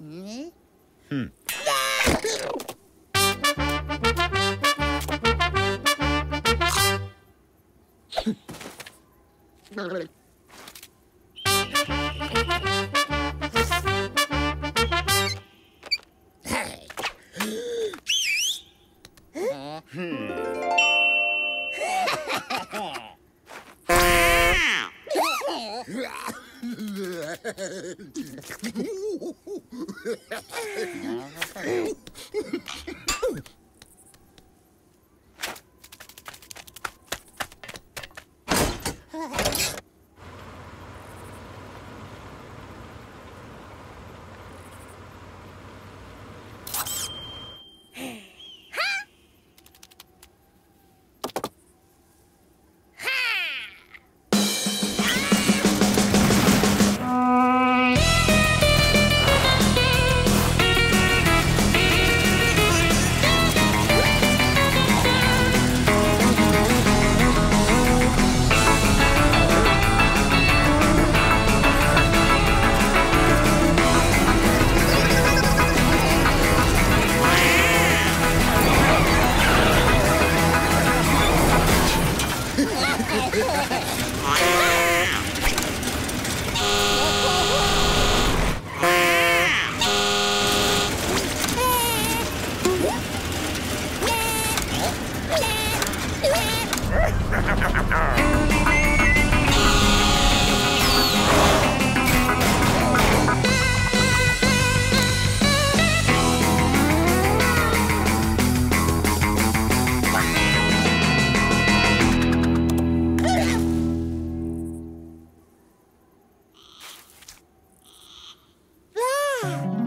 Hmm? Hmm. Hmm. Ha ha ha! Hmm.